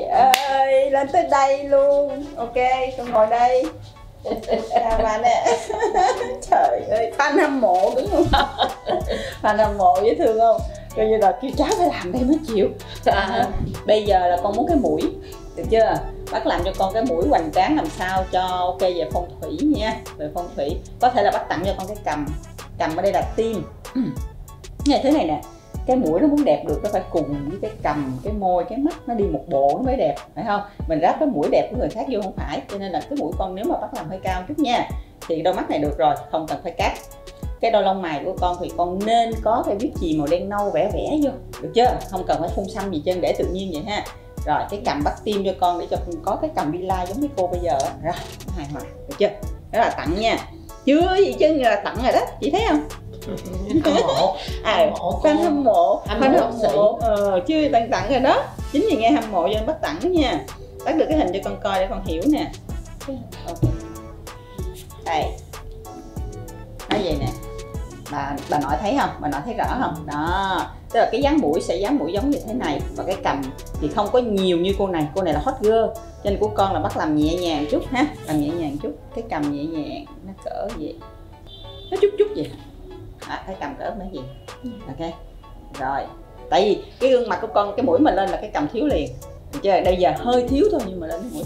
trời ơi lên tới đây luôn. Ok con ngồi đây. Chào bạn nè trời ơi fan hâm mộ đúng không? Fan hâm mộ dễ thương không? Coi như là kêu cháu phải làm đây mới chịu. À, bây giờ là con muốn cái mũi được chưa? Bác làm cho con cái mũi hoành tráng làm sao cho ok về phong thủy nha. Về phong thủy. Có thể là bác tặng cho con cái cầm. Cầm ở đây là tim nghe thế này nè cái mũi nó muốn đẹp được nó phải cùng với cái cầm, cái môi, cái mắt nó đi một bộ nó mới đẹp, phải không? Mình ráp cái mũi đẹp của người khác vô không phải, cho nên là cái mũi con nếu mà bác làm hơi cao chút nha, thì đôi mắt này được rồi, không cần phải cắt. Cái đôi lông mày của con thì con nên có cái viết chì màu đen nâu vẽ vẽ vô, được chưa? Không cần phải phun xăm gì chân để tự nhiên vậy ha. Rồi, cái cầm bắt tim cho con để cho con có cái cầm villa giống như cô bây giờ rồi, hài hòa, được chưa? Đó là tặng nha. Chưa gì chứ là tặng rồi đó, chị thấy không? Hâm mộ à fan hâm mộ. Hâm fan mộ hâm mộ. Ờ, chưa tặng tặng rồi đó. Chính vì nghe hâm mộ cho nên bắt tặng đó nha. Bắt được cái hình cho con coi để con hiểu nè. Đây. Nói vậy nè. Bà bà nội thấy không? Bà nội thấy rõ không? Đó. Tức là cái dáng mũi sẽ dáng mũi giống như thế này và cái cầm thì không có nhiều như cô này. Cô này là hot girl cho nên của con là bắt làm nhẹ nhàng chút ha. Làm nhẹ nhàng chút. Cái cầm nhẹ nhàng nó cỡ vậy. Nó chút chút vậy à, cái cầm cỡ nó gì? Ok. Rồi. Tại vì cái gương mặt của con cái mũi mình lên là cái cầm thiếu liền. Chưa? Đây giờ hơi thiếu thôi nhưng mà lên cái mũi.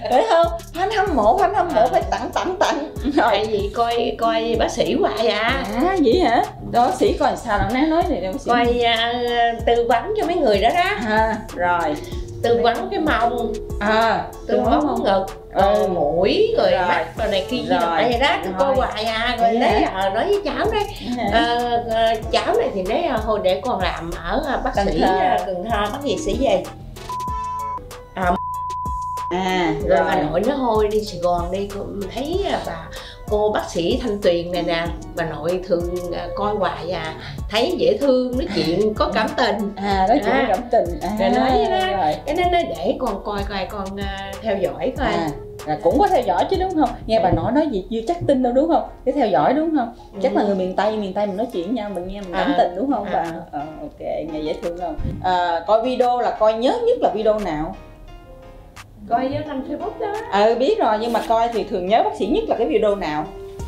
Thấy không? Fan hâm mộ fan hâm mộ phải tặng tặng tặng. Rồi. Tại vì coi coi bác sĩ hoài à. À vậy hả? Đó bác sĩ coi sao? Nó nói này đâu bác sĩ. Coi à, tư vấn cho mấy người đó đó. À, rồi tư vấn cái mông à tư vấn không ngực Ừ. mũi rồi, Rồi. mắt rồi này kia Rồi. vậy đó cứ coi hoài à rồi Vậy đấy giờ nói với cháu đấy ờ, cháu này thì nói ờ, hồi để con làm ở bác Cần sĩ Thơ. Cần Thơ bác sĩ sĩ gì à rồi rồi bà nội nó thôi đi Sài Gòn đi cô- thấy bà cô bác sĩ Thanh Tuyền này nè bà nội thường ờ, coi hoài à thấy dễ thương nói chuyện có cảm tình. À nói chuyện À. cảm tình. À, Rồi nói vậy đó. rồi. cái nên nói để con coi coi con ờ, theo dõi coi. À là cũng có theo dõi chứ đúng không? Nghe bà nội nói gì chưa chắc tin đâu đúng không? Để theo dõi đúng không? Chắc là người miền tây miền tây mình nói chuyện với nhau mình nghe mình cảm À. tình đúng không? À. bà ờ, ok nghe dễ thương không? À, coi video là coi nhớ nhất là video nào coi với thanh Facebook đó. Ừ biết rồi nhưng mà coi thì thường nhớ bác sĩ nhất là cái video nào?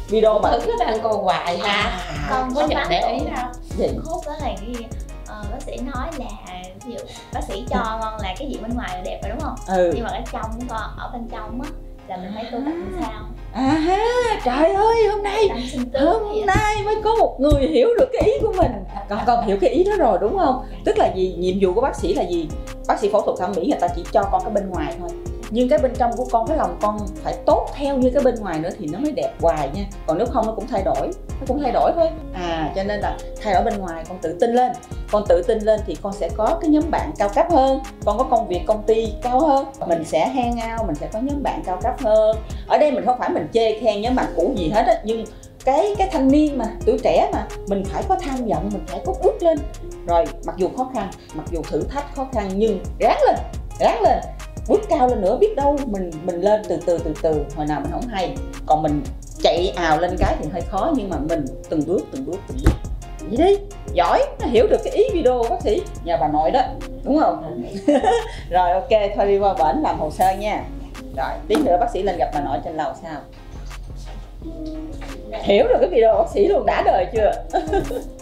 Video mà thử cái đang coi hoài ha. Con có nhận để ý đâu. Gì? Khúc đó là ghi ờ, bác sĩ nói là ví dụ bác sĩ cho con là cái diện bên ngoài là đẹp rồi đúng không? Ừ. Nhưng mà cái trong của con ở bên trong á là mình phải tu tập làm sao? À ha trời ơi hôm nay hôm nay mới có một người hiểu được cái ý của mình. Con con hiểu cái ý đó rồi đúng không? Tức là gì? Nhiệm vụ của bác sĩ là gì bác sĩ phẫu thuật thẩm mỹ người ta chỉ cho con cái bên ngoài thôi. Nhưng cái bên trong của con, cái lòng con phải tốt theo như cái bên ngoài nữa thì nó mới đẹp hoài nha. Còn nếu không nó cũng thay đổi, nó cũng thay đổi thôi. À cho nên là thay đổi bên ngoài con tự tin lên. Con tự tin lên thì con sẽ có cái nhóm bạn cao cấp hơn. Con có công việc công ty cao hơn. Mình sẽ hang ao mình sẽ có nhóm bạn cao cấp hơn. Ở đây mình không phải mình chê khen nhóm bạn cũ gì hết á, nhưng cái cái thanh niên mà, tuổi trẻ mà, mình phải có tham vọng, mình phải có bước lên. Rồi, mặc dù khó khăn, mặc dù thử thách khó khăn, nhưng ráng lên ráng lên. Bước cao lên nữa, biết đâu mình mình lên từ từ từ từ. Hồi nào mình không hay, còn mình chạy ào lên cái thì hơi khó, nhưng mà mình từng bước từng bước từng bước. Vậy đi, giỏi, nó hiểu được cái ý video của bác sĩ. Nhà bà nội đó, đúng không? Rồi, ok, thôi đi qua bển làm hồ sơ nha. Rồi, tí nữa bác sĩ lên gặp bà nội trên lầu sao hiểu được cái video bác sĩ luôn đã đời chưa?